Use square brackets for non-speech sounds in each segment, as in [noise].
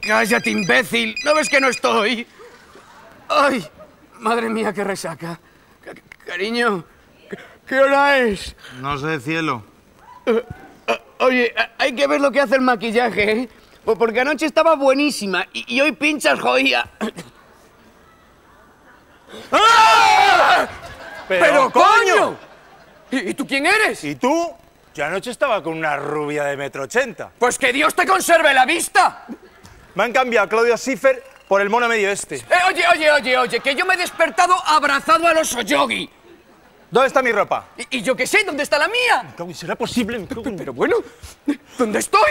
Cállate, imbécil. ¿No ves que no estoy? ¡Ay! Madre mía, qué resaca. C- Cariño, ¿qué- ¿qué hora es? No sé, cielo. Oye, a- hay que ver lo que hace el maquillaje, ¿eh? Porque anoche estaba buenísima y, y hoy pinchas joya. ¡Ah! ¡Pero, coño! ¿Y, y tú quién eres? ¿Y tú? Yo anoche estaba con una rubia de metro ochenta. Pues que Dios te conserve la vista. Me han cambiado a Claudio Schiffer por el mono medio este. Eh, oye, oye, oye, oye, que yo me he despertado abrazado al oso yogi. ¿Dónde está mi ropa? Y, y yo qué sé, ¿dónde está la mía? ¿será posible? En- Pero bueno, ¿dónde estoy?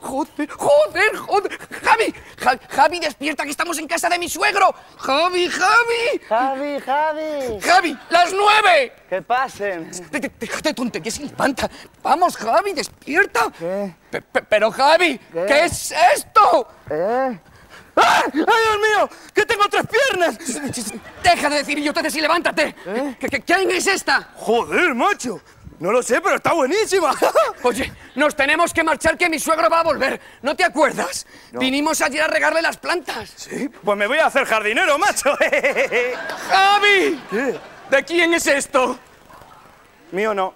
Joder, joder, joder. Javi, Ja- Javi, despierta que estamos en casa de mi suegro. Javi, Javi. Javi, Javi, Javi, las nueve. que pasen. De- de- Déjate tonterías levanta. Vamos, Javi, despierta. ¿Qué? Pe- pe- pero, Javi, ¿Qué? ¿qué es esto? ¿Eh? ¡Ay, ¡Ay, Dios mío! ¡Que tengo tres piernas! Deja de decir idioteces y levántate. ¿Qué, qué, quién es esta? Joder, macho. No lo sé, pero está buenísima. [laughs] Oye, nos tenemos que marchar que mi suegro va a volver. ¿No te acuerdas? Vinimos ayer a regarle las plantas. Sí, pues me voy a hacer jardinero, macho. [laughs] ¡Javi! ¿De quién es esto? Mío no.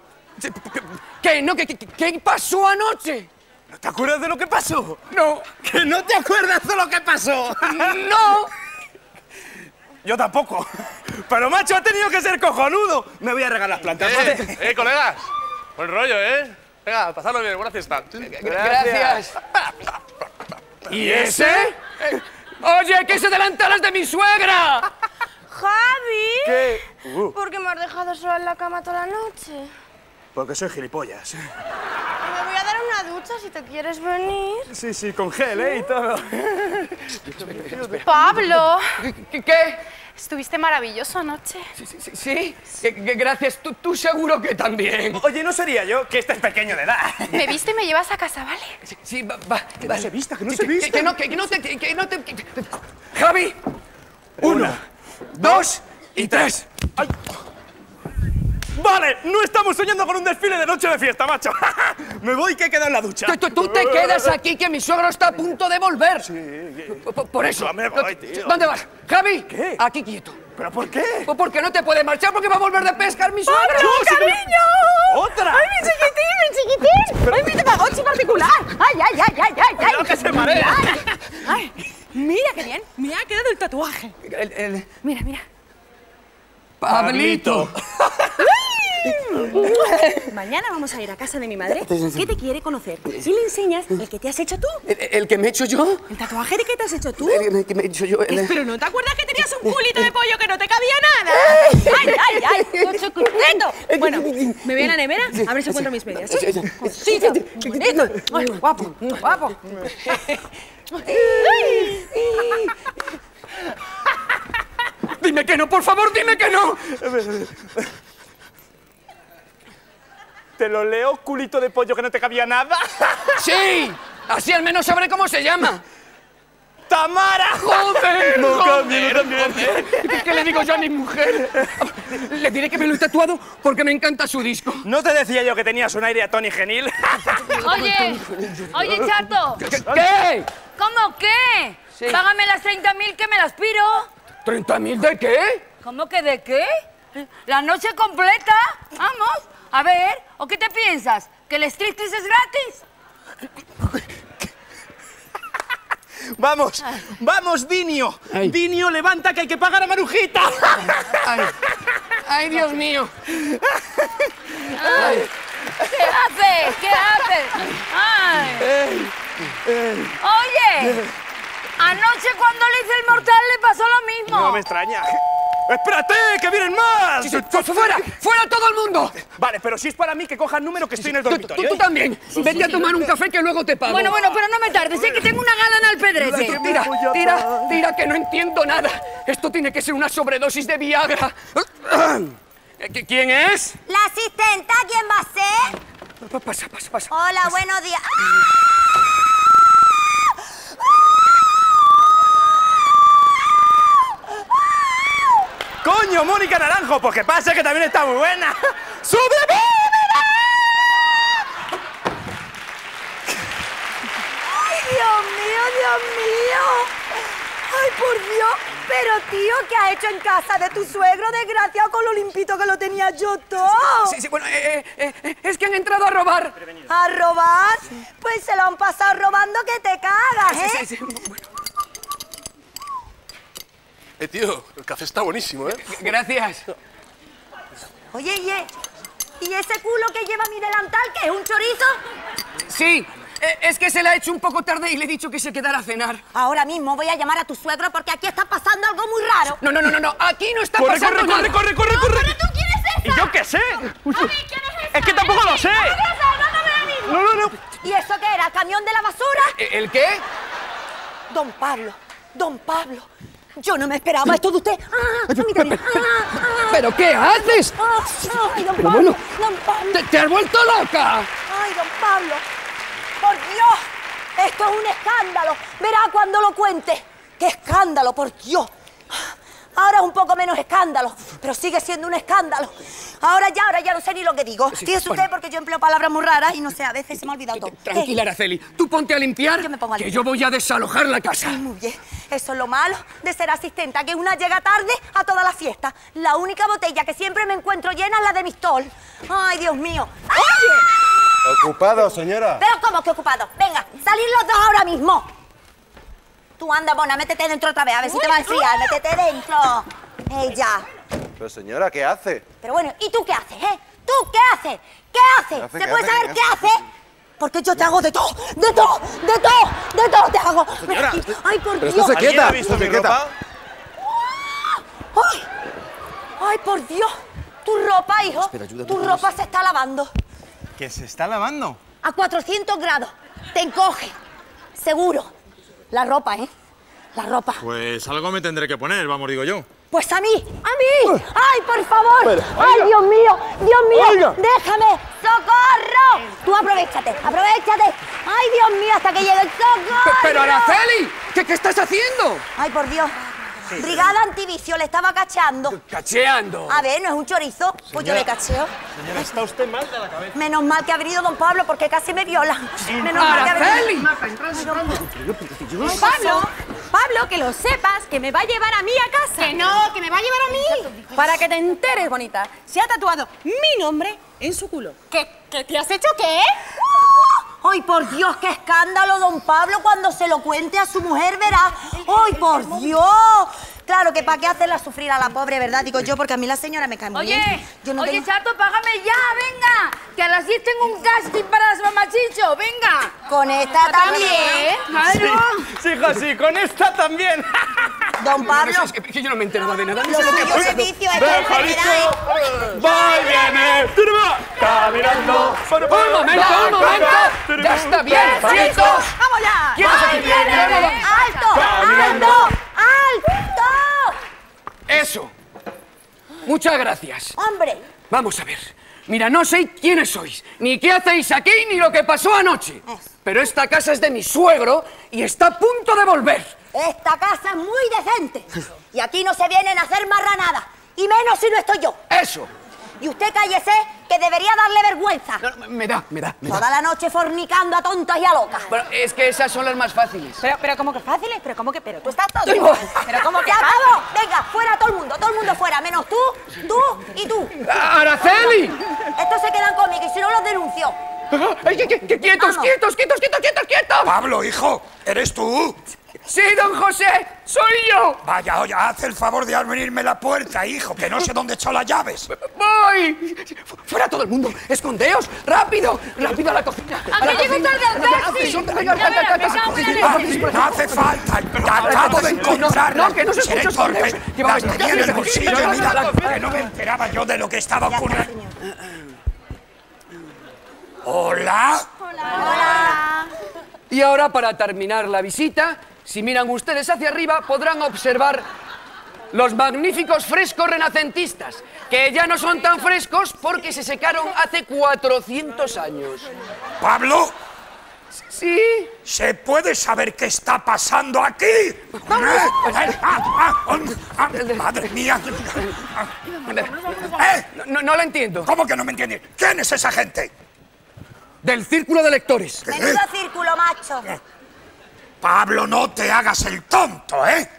¿Qué? ¿No? ¿Qué, qué, qué pasó anoche? ¿No te acuerdas de lo que pasó? No. ¿Que no te acuerdas de lo que pasó? ¡No! Yo tampoco. Pero, macho, ha tenido que ser cojonudo. Me voy a regar las plantas. Eh, eh, colegas. Buen rollo, ¿eh? Venga, pasadlo bien, buena fiesta. Gracias. ¿Y ese? Oye, que se adelantaras de mi suegra. ¡Javi! ¿Qué? Uh, ¿Por qué me has dejado sola en la cama toda la noche? porque soy gilipollas. Me voy a dar una ducha si te quieres venir. Sí, sí, con gel, ¿eh? Y todo. ¡Pablo! ¿Qué? Estuviste maravilloso anoche. Sí, sí, sí, sí. Gracias. Tú, tú seguro que también. Oye, ¿no sería yo que este es pequeño de edad? Me viste y me llevas a casa, ¿vale? Sí, sí, va, va. Que no se vista, que no Sí, se que- vista. Que, no, que, que no te... Que, que no te que- que- Javi. Uno, dos y tres. Vale, no estamos soñando con un desfile de noche de fiesta, macho. [laughs] Me voy que he quedado en la ducha. Tú, tú- tú te quedas aquí que mi suegro está a punto de volver. Por, por eso. No me voy, tío. ¿Dónde vas? Javi. ¿Qué? Aquí quieto. ¿Pero por qué? Pues porque no te puedes marchar porque va a volver de pescar mi suegro. cariño! ¡Otra! ¡Ay, mi chiquitín, mi chiquitín! [laughs] ¡Ay, mi tamagotchi particular! ¡Ay, ay, ay, ay, ay! ay. Cuidado que se marea. ¡Ay! Mira qué bien, me ha quedado el tatuaje. El- el- Mira, mira. Pablito. [laughs] [laughs] Mañana vamos a ir a casa de mi madre, que te quiere conocer. Y le enseñas el que te has hecho tú. ¿El, el que me he hecho yo? ¿El tatuaje de que te has hecho tú? El que me he hecho yo. el- Pero ¿no te acuerdas que tenías un culito de pollo que no te cabía nada? ¡Ay, ay, ay! ¡Mucho culito! Bueno, me voy a la nevera a ver si encuentro mis medias. ¿sí? Cosita, bonito. Ay, guapo, guapo. Dime que no, por favor, dime que no. Te lo leo, culito de pollo que no te cabía nada. [laughs] Sí. Así al menos sabré cómo se llama. ¡Tamara! ¡Joder! No joder. ¿Qué le digo yo a mi mujer? Le diré que me lo he tatuado porque me encanta su disco. ¿No te decía yo que tenías un aire a Tony Genil? [laughs] Oye, oye, chato, ¿Qué? qué? ¿cómo qué? Sí. Págame las 30.000 que me las piro. ¿30.000 de qué? ¿Cómo que de qué? La noche completa. Vamos, a ver, ¿o qué te piensas? ¿Que el striptease es gratis? [laughs] Vamos, vamos, Dinio. Ay. Dinio, levanta que hay que pagar a Marujita. Ay, ay, Dios mío. Ay, ¿Qué haces? ¿Qué haces? Ay. Oye, anoche cuando le hice el mortal le pasó lo mismo. No me extraña. ¡Espérate, que vienen más! sí, sí, fu- fuera, fuera todo el mundo. Vale, pero si es para mí que cojan número que estoy en el Tú, tú- dormitorio. tú ¿eh? también. Vete a tomar un café que luego te pago. Bueno, bueno, pero no me tardes, sé que tengo una gala en Alpedrece. Tira, tira, tira, que no entiendo nada. Esto tiene que ser una sobredosis de Viagra. [coughs] ¿Qui- ¿Quién es? La asistenta, ¿quién va a ser? Pa- Pasa, pasa, pasa. Hola, buenos días. ¡Coño, Mónica Naranjo! Pues que pasa que también está muy buena. [laughs] ¡Sube! Dios mío, Dios mío! ¡Ay, por Dios! Pero, tío, ¿qué has hecho en casa de tu suegro, desgraciado, con lo limpito que lo tenía yo todo? Sí, sí, bueno, eh, eh, eh, es que han entrado a robar. ¿A robar? Pues se lo han pasado robando que te cagas, ¿eh? Sí, sí, sí, Eh, tío, el café está buenísimo, ¿eh? gracias. Oye, ¿y, e- ¿y ese culo que lleva mi delantal, que es un chorizo? Sí, eh, es que se le ha hecho un poco tarde y le he dicho que se quedara a cenar. Ahora mismo voy a llamar a tu suegro porque aquí está pasando algo muy raro. No, no, no, no, no, aquí no está ¡Corre, pasando corre, corre, nada. corre, corre, corre! ¿Pero tú quién es ¿Y esa? yo qué sé? ¿quién es esa? Es que tampoco lo sé. No, no me. No, no, no. ¿Y eso qué era? ¿El camión de la basura? ¿Eh, ¿El qué? Don Pablo, don Pablo. Yo no me esperaba esto de usted. Ah. Ah, ah. ¿Pero qué haces? Ah, ay, don Pero Pablo, bueno. don Pablo. ¡Te, te has vuelto loca! Ay, don Pablo. Por Dios, esto es un escándalo. Verá cuando lo cuente. ¡Qué escándalo, por Dios! Ahora es un poco menos escándalo, pero sigue siendo un escándalo. Ahora ya, ahora ya no sé ni lo que digo. Fíjese usted porque yo empleo palabras muy raras y no sé, a veces se me ha olvidado todo. Tranquila, Araceli. Tú ponte a limpiar, Yo me pongo a que yo voy a desalojar la casa. Muy bien. Eso es lo malo de ser asistenta, que una llega tarde a toda la fiesta. La única botella que siempre me encuentro llena es la de Mistol. Ay, Dios mío. ¡Oye! Ocupado, señora. ¿Pero cómo que ocupado? Venga, salir los dos ahora mismo. Tú anda, Mona, métete dentro otra vez, a ver si te va a enfriar. Métete dentro. Ella. Pero señora, ¿qué hace? Pero bueno, ¿y tú qué haces, eh? ¿Tú qué haces? ¿Qué haces? hace? ¿Se ¿Qué puede hace? saber ¿Qué qué hace? haces? Porque yo te hago de todo, de todo, de todo, de todo te hago. Aquí. Ay, por Pero Dios. estate quieta. ha visto mi quieta. ropa? ¡Ay! ¡Ay, por Dios! Tu ropa, hijo. tu ropa se está lavando. ¿Que se está lavando? A 400 grados. Te encoge. Seguro. La ropa, ¿eh? La ropa. Pues algo me tendré que poner, vamos, digo yo. Pues a mí, a mí. ¡Ay, por favor! ¡Ay, Dios mío! ¡Dios mío! ¡Déjame! ¡Socorro! Tú aprovechate, aprovechate. ¡Ay, Dios mío! Hasta que llegue el socorro. ¡Pero Araceli! ¿Qué, qué estás haciendo? ¡Ay, por Dios! Brigada antivicio, le estaba cachando. Cacheando. A ver, ¿no es un chorizo? Pues yo le cacheo. Señora, está usted mal de la cabeza. Menos mal que ha venido don Pablo porque casi me viola. Menos mal que ha venido. ¡Araceli! Pablo, Pablo, que lo sepas, que me va a llevar a mí a casa. Que no, que me va a llevar a mí. Para que te enteres, bonita. Se ha tatuado mi nombre en su culo. ¿Qué, qué te has hecho qué? ¡Ay, por Dios, qué escándalo, don Pablo! Cuando se lo cuente a su mujer, verá. ¡Ay, por Dios! Claro que para qué hacerla sufrir a la pobre, ¿verdad? Digo yo, porque a mí la señora me muy Oye. Yo no oye, tengo- chato, págame ya, venga. Que a las 10 tengo un casting para las mamachicho, venga. Con esta también. Claro. Sí, hijo, sí, con esta también. [laughs] Don No Pablo, sé, es que, es que yo no me enteraba de nada. No sé lo que pasa. es vicio, es enfermedad, ¿eh? Va y viene. Caminando. ¡Un momento, un momento! ¡Ya está bien, chicos! ¡Vamos ya! ¡Alto! ¡Alto! ¡Alto! Eso. Muchas gracias. ¡Hombre! Vamos a ver. Mira, no sé quiénes sois, ni qué hacéis aquí, ni lo que pasó anoche. Pero esta casa es de mi suegro y está a punto de volver. Esta casa es muy decente. Y aquí no se vienen a hacer marranada. Y menos si no estoy yo. Eso. Y usted cállese, que debería darle vergüenza. No, me da, me da, me da. Toda la noche fornicando a tontas y a locas. Bueno, es que esas son las más fáciles. Pero, pero, ¿cómo que fáciles? Pero, ¿cómo que? Pero tú estás todo. Tengo- Pero, ¿cómo que? [laughs] ¡Se acabó! Venga, fuera todo el mundo, todo el mundo fuera, menos tú, tú y tú. ¡Araceli! Estos se quedan conmigo y si no los denuncio. ¡Ay, que- que- que- ¡Quietos, quietos, quietos, quietos, quietos, quietos! Pablo, hijo, ¿eres tú? ¡Sí, don José! ¡Soy yo! Vaya, oye, haz el favor de abrirme la puerta, hijo, que no sé dónde he echado las llaves. ¡Voy! ¡Fuera todo el mundo! ¡Escondeos! ¡Rápido! ¡Rápido a la cocina! ¿A la qué llego tarde al No hace falta, acabo de encontrar. No, que no se Seré escucha, torpe. Las tenía en el bolsillo y mira, que no me enteraba yo de lo que estaba ocurriendo. señor. Hola. Y ahora, para terminar la visita, si miran ustedes hacia arriba, podrán observar los magníficos frescos renacentistas, que ya no son tan frescos porque se secaron hace 400 años. Pablo, ¿Sí? ¿se puede saber qué está pasando aquí? ¿Eh? Madre mía. ¿Eh? No, no lo entiendo. ¿Cómo que no me entiendes? ¿Quién es esa gente? Del círculo de lectores. Círculo, macho. Pablo, no te hagas el tonto, ¿eh?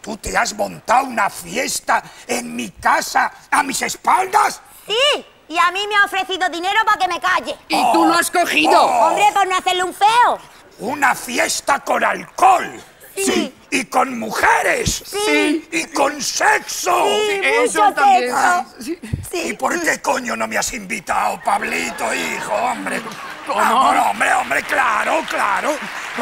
¿Tú te has montado una fiesta en mi casa a mis espaldas? Sí, y a mí me ha ofrecido dinero para que me calle. Y tú lo has cogido. Oh. Hombre, por no hacerle un feo. Una fiesta con alcohol. Sí. Y con mujeres. Sí. Y con sexo. Sí, Eso mucho también. sexo. ¿Y por qué coño no me has invitado, Pablito, hijo, hombre? ¿Cómo? Amor, hombre, hombre, claro, claro.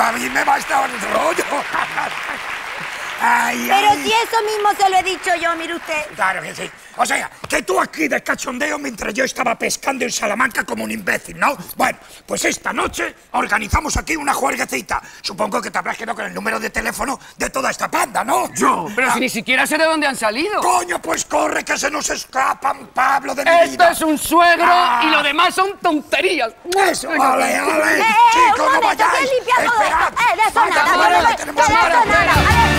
A mí me va a estar el rollo. [laughs] Ay, Pero ay. si eso mismo se lo he dicho yo, mire usted. Claro que sí. O sea, que tú aquí de cachondeo mientras yo estaba pescando en Salamanca como un imbécil, ¿no? Bueno, pues esta noche organizamos aquí una juerguecita. Supongo que te habrás quedado con el número de teléfono de toda esta panda, ¿no? Yo. Pero si ni siquiera sé de dónde han salido. Coño, pues corre que se nos escapan, Pablo, de mi Esto vida. es un suegro Ah. y lo demás son tonterías. Eso, ole, ole. Eh, eh, Chicos, un no momento, vayáis. Esperad. Eh, de eso nada, de eso nada.